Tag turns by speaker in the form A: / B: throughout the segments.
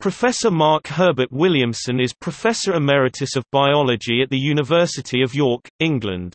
A: Professor Mark Herbert Williamson is Professor Emeritus of Biology at the University of York, England.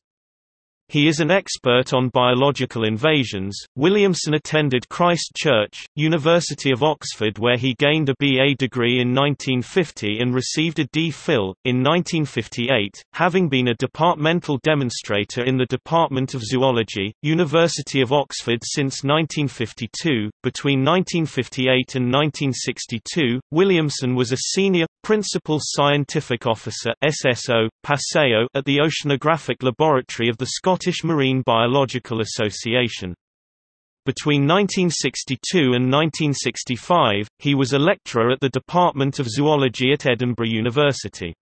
A: He is an expert on biological invasions. Williamson attended Christ Church, University of Oxford, where he gained a BA degree in 1950 and received a D.Phil. in 1958, having been a departmental demonstrator in the Department of Zoology, University of Oxford since 1952. Between 1958 and 1962, Williamson was a senior, principal scientific officer (SSO) Paseo at the Oceanographic Laboratory of the Scottish Scottish Marine Biological Association. Between 1962 and 1965, he was a lecturer at the Department of Zoology at Edinburgh University.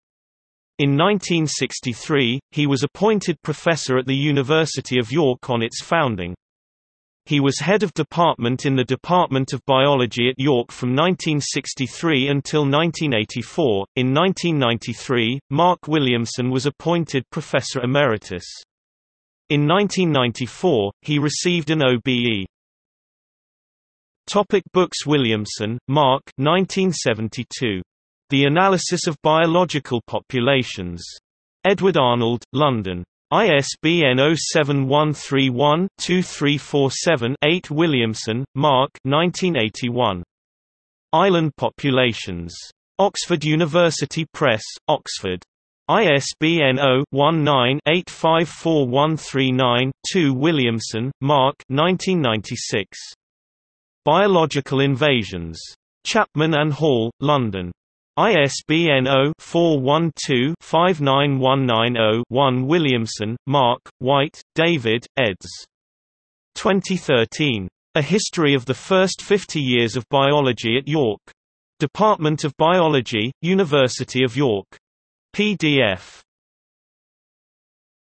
A: In 1963, he was appointed professor at the University of York on its founding. He was head of department in the Department of Biology at York from 1963 until 1984. In 1993, Mark Williamson was appointed professor emeritus. In 1994, he received an OBE. Topic books Williamson, Mark 1972. The Analysis of Biological Populations. Edward Arnold, London. ISBN 07131-2347-8 Williamson, Mark 1981. Island Populations. Oxford University Press, Oxford. ISBN 0-19-854139-2 Williamson, Mark 1996. Biological Invasions. Chapman and Hall, London. ISBN 0-412-59190-1 Williamson, Mark, White, David, eds. 2013. A History of the First 50 Years of Biology at York. Department of Biology, University of York. PDF